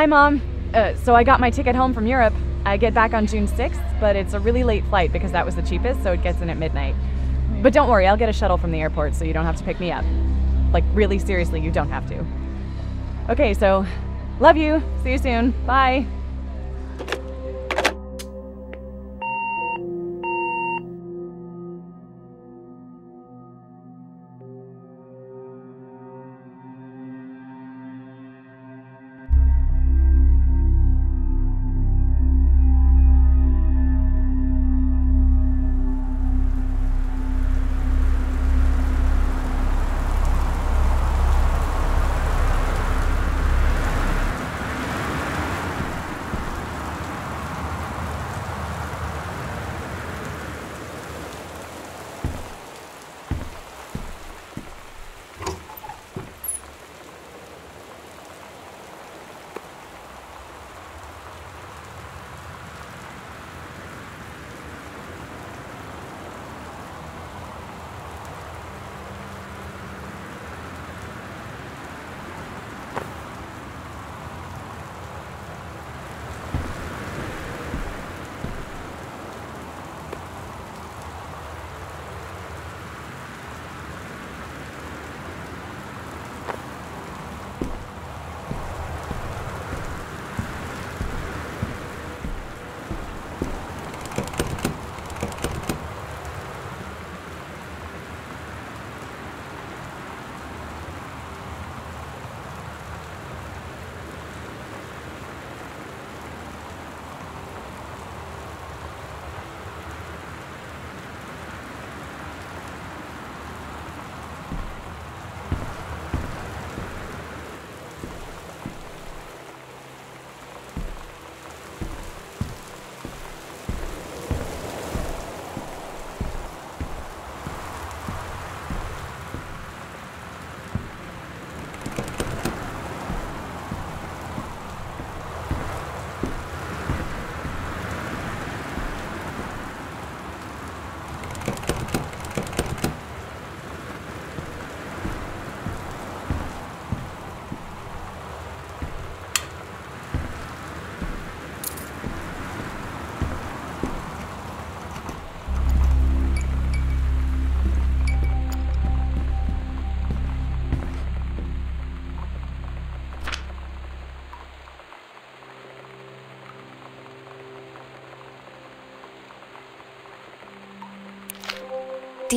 Hi, Mom. Uh, so I got my ticket home from Europe. I get back on June 6th, but it's a really late flight because that was the cheapest, so it gets in at midnight. But don't worry, I'll get a shuttle from the airport so you don't have to pick me up. Like, really seriously, you don't have to. Okay, so love you. See you soon. Bye.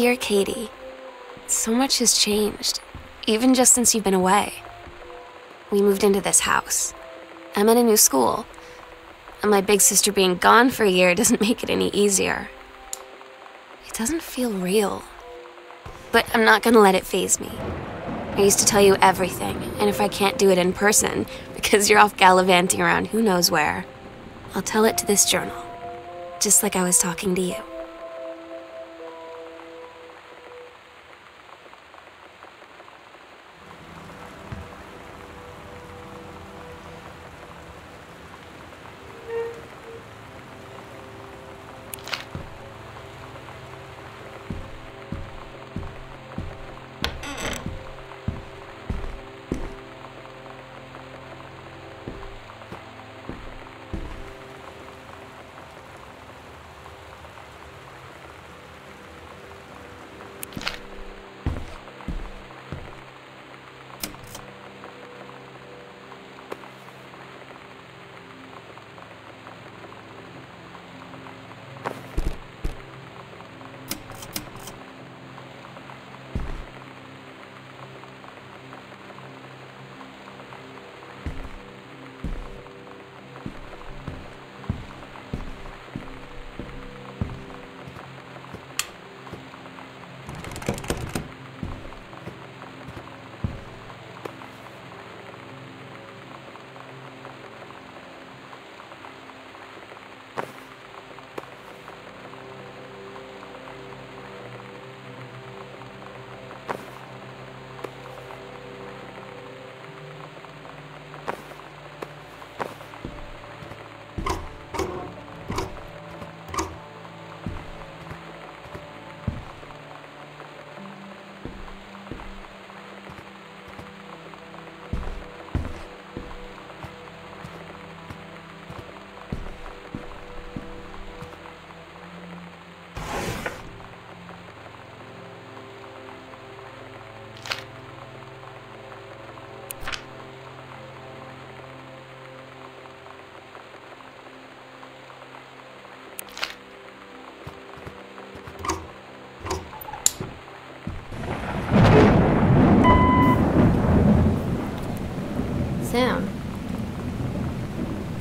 Dear Katie, so much has changed, even just since you've been away. We moved into this house. I'm in a new school. And my big sister being gone for a year doesn't make it any easier. It doesn't feel real. But I'm not gonna let it faze me. I used to tell you everything, and if I can't do it in person, because you're off gallivanting around who knows where, I'll tell it to this journal. Just like I was talking to you.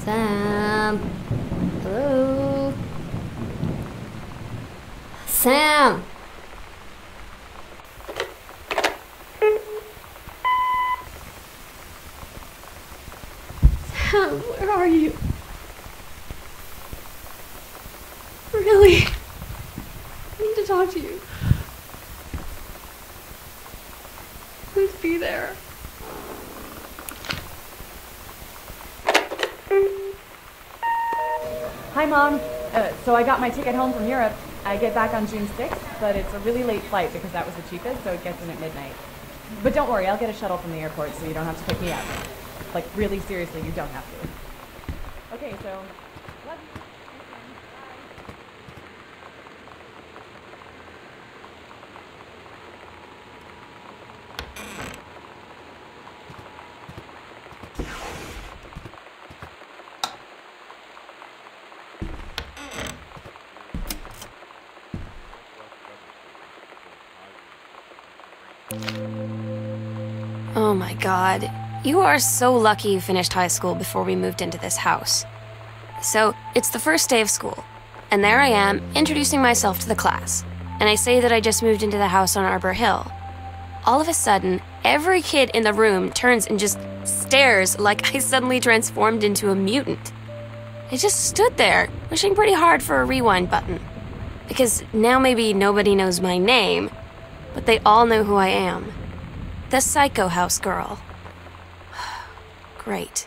Sam. Hello. Sam. Sam, where are you? Really? I need to talk to you. Please be there. Hi, Mom. Uh, so I got my ticket home from Europe. I get back on June 6th, but it's a really late flight because that was the cheapest, so it gets in at midnight. But don't worry, I'll get a shuttle from the airport so you don't have to pick me up. Like, really seriously, you don't have to. Okay, so. Oh my god. You are so lucky you finished high school before we moved into this house. So, it's the first day of school, and there I am, introducing myself to the class. And I say that I just moved into the house on Arbor Hill. All of a sudden, every kid in the room turns and just stares like I suddenly transformed into a mutant. I just stood there, wishing pretty hard for a rewind button. Because now maybe nobody knows my name, but they all know who I am. The Psycho House girl. Great.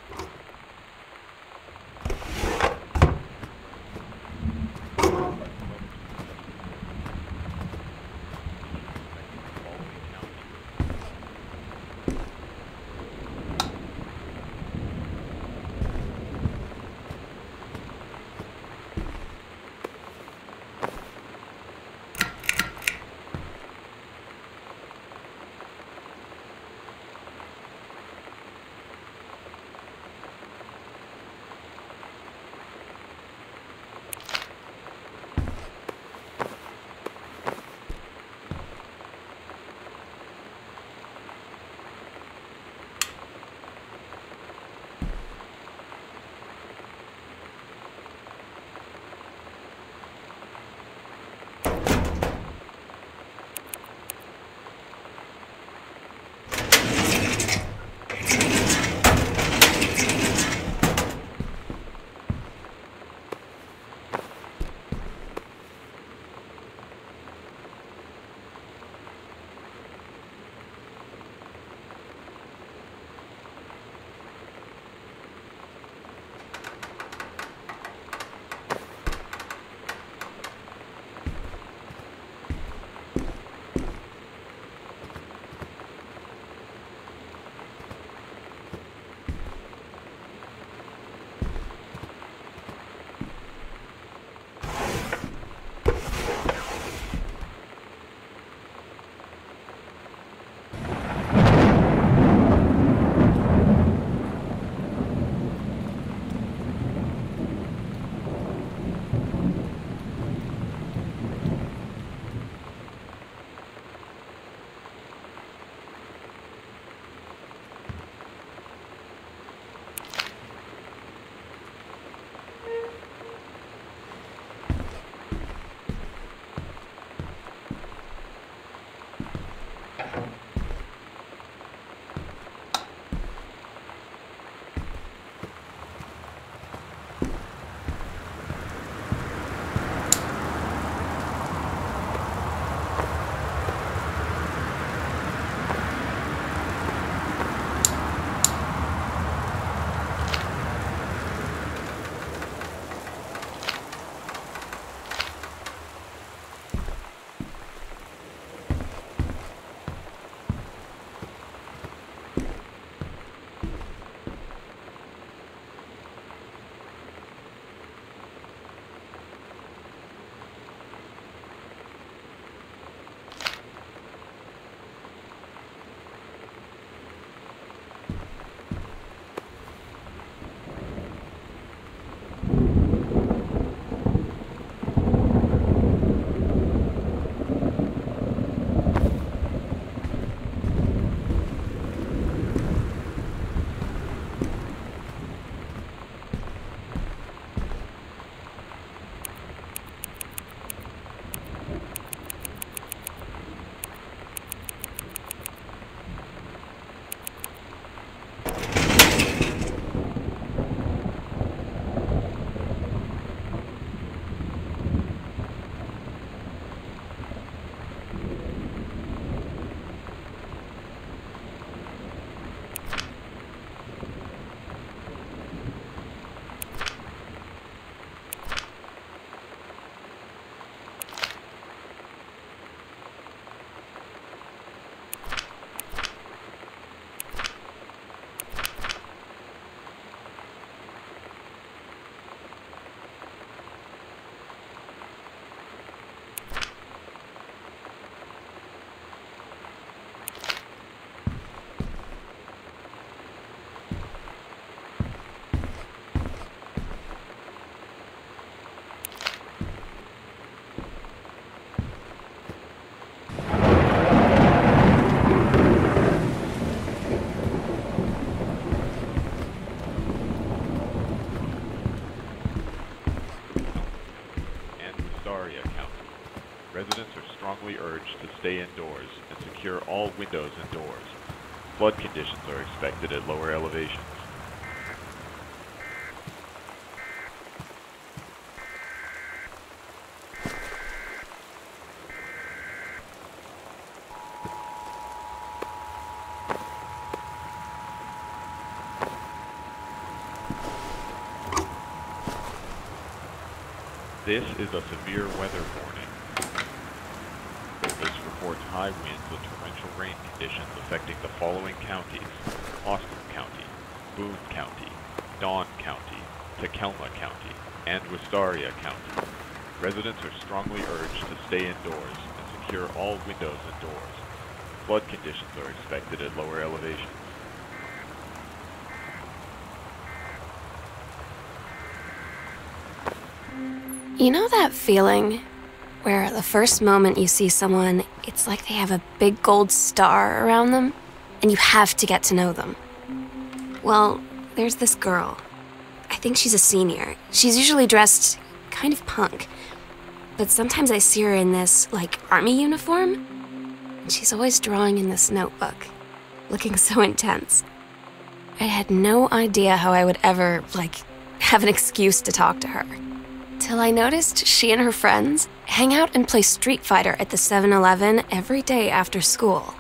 Secure all windows and doors. Flood conditions are expected at lower elevations. This is a severe weather warning. This reports high winds and torrential rain conditions affecting the following counties. Austin County, Boone County, Don County, Takelma County, and Wistaria County. Residents are strongly urged to stay indoors and secure all windows and doors. Flood conditions are expected at lower elevations. You know that feeling where the first moment you see someone, it's like they have a big gold star around them, and you have to get to know them? Well, there's this girl. I think she's a senior. She's usually dressed kind of punk, but sometimes I see her in this, like, army uniform, and she's always drawing in this notebook, looking so intense. I had no idea how I would ever, like, have an excuse to talk to her. Till I noticed she and her friends hang out and play Street Fighter at the 7 Eleven every day after school.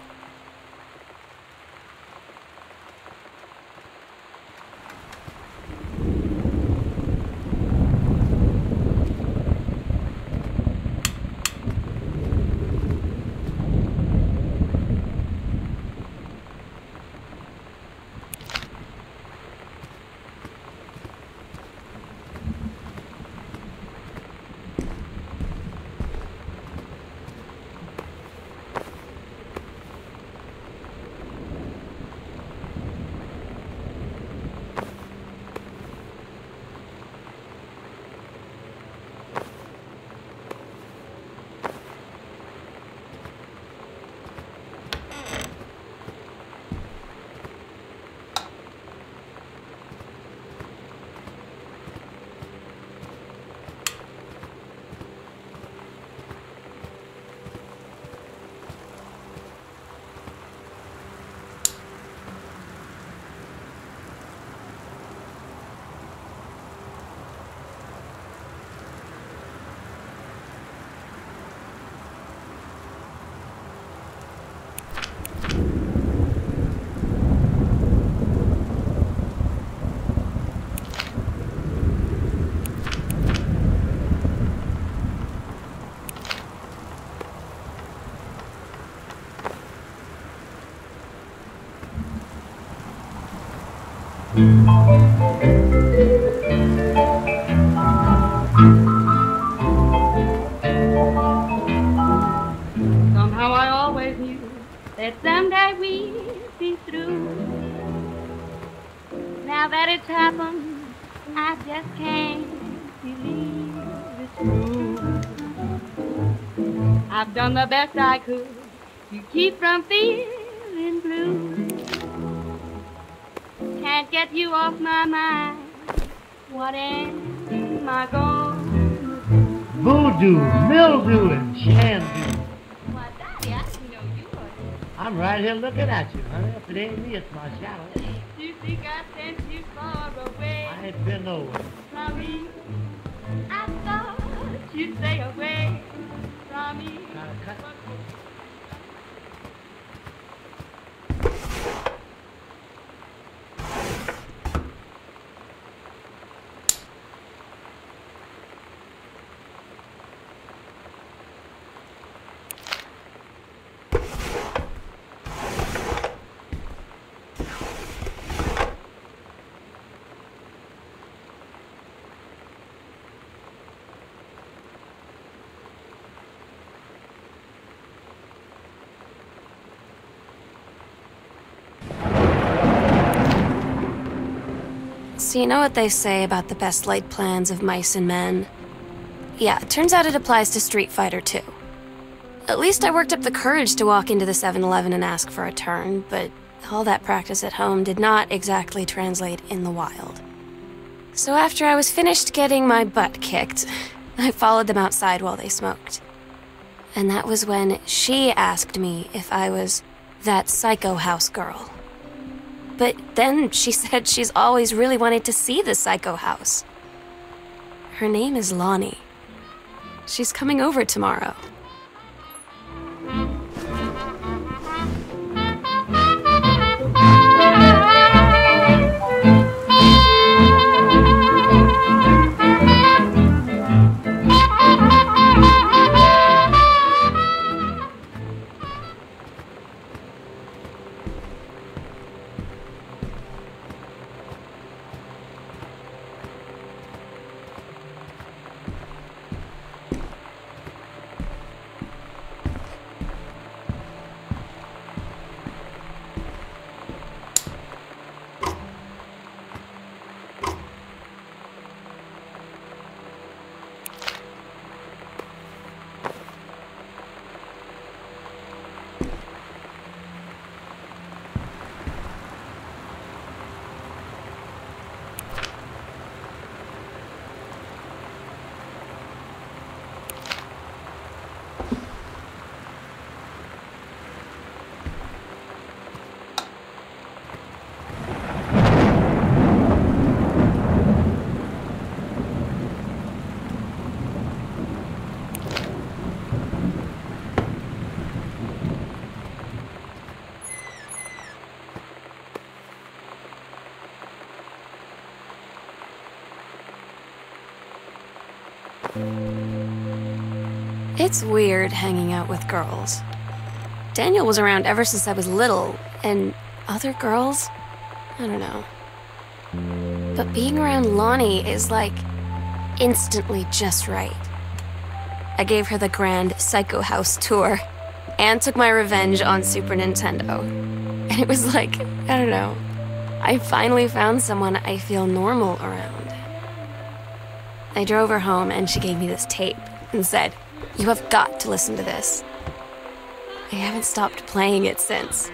Somehow I always knew that someday we'd be through. Now that it's happened, I just can't believe it's true. I've done the best I could to keep from feeling blue. Can't get you off my mind. What am I going to do? Voodoo, mildew, and shandy. Why, Daddy, I didn't know you were I'm right here looking at you, honey. If it ain't me, it's my shadow. Do You think I sent you far away I ain't been nowhere. from me? I thought you'd stay away from me. You know what they say about the best laid plans of mice and men? Yeah, turns out it applies to Street Fighter too. At least I worked up the courage to walk into the 7 Eleven and ask for a turn, but all that practice at home did not exactly translate in the wild. So, after I was finished getting my butt kicked, I followed them outside while they smoked. And that was when she asked me if I was that psycho house girl. But then she said she's always really wanted to see the psycho house. Her name is Lonnie. She's coming over tomorrow. It's weird hanging out with girls. Daniel was around ever since I was little, and other girls? I don't know. But being around Lonnie is like instantly just right. I gave her the grand Psycho House tour and took my revenge on Super Nintendo. And it was like, I don't know, I finally found someone I feel normal around. I drove her home and she gave me this tape and said, You have got to listen to this. I haven't stopped playing it since.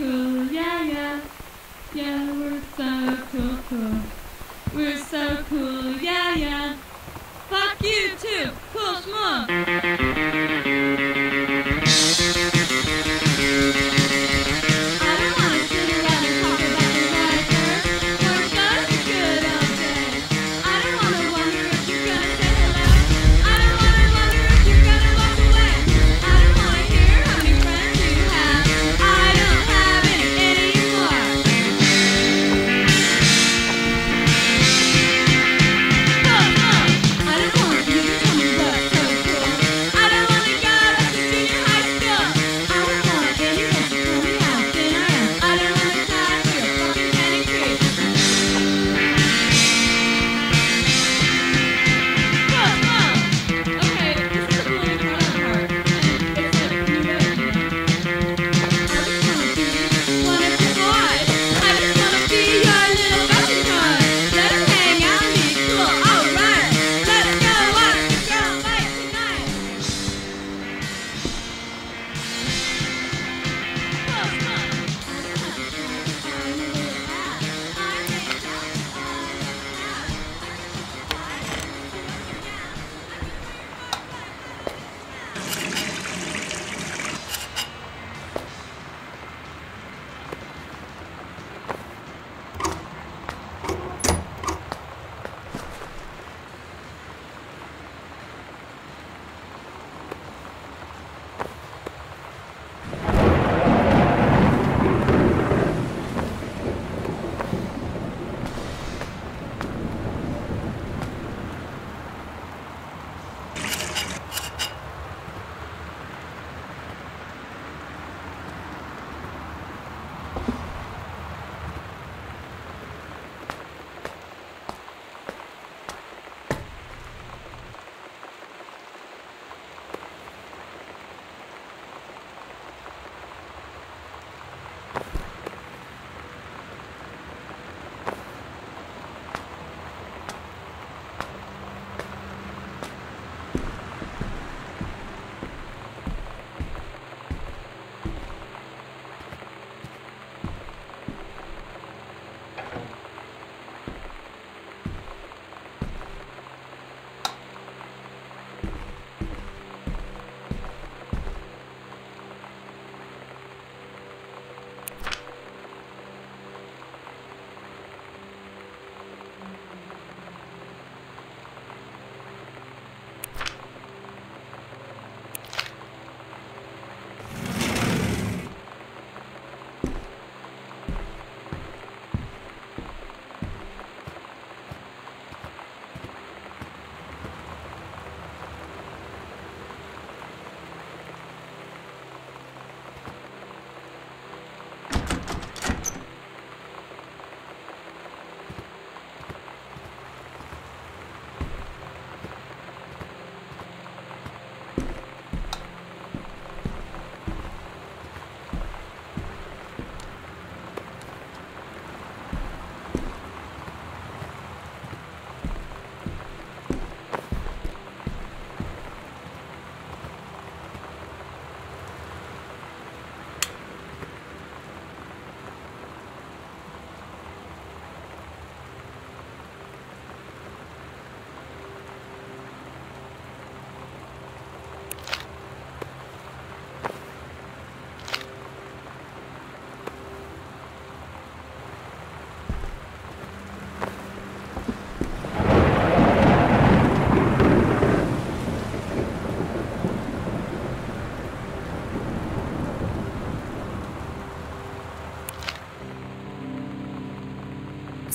cool, yeah, yeah. Yeah, we're so cool, cool. We're so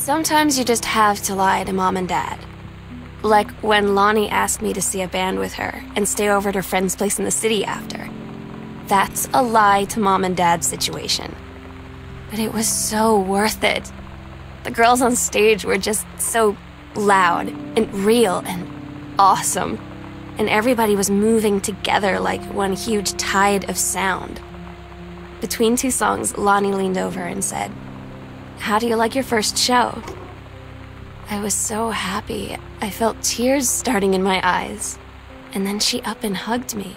Sometimes you just have to lie to mom and dad. Like when Lonnie asked me to see a band with her and stay over at her friend's place in the city after. That's a lie to mom and dad's situation. But it was so worth it. The girls on stage were just so loud and real and awesome. And everybody was moving together like one huge tide of sound. Between two songs, Lonnie leaned over and said, How do you like your first show? I was so happy. I felt tears starting in my eyes. And then she up and hugged me.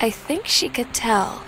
I think she could tell.